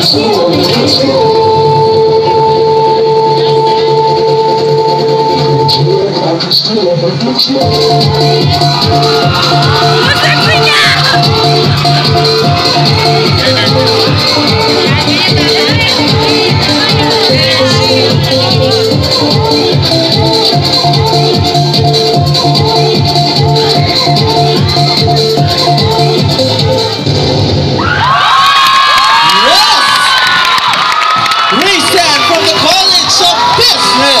Você Smith.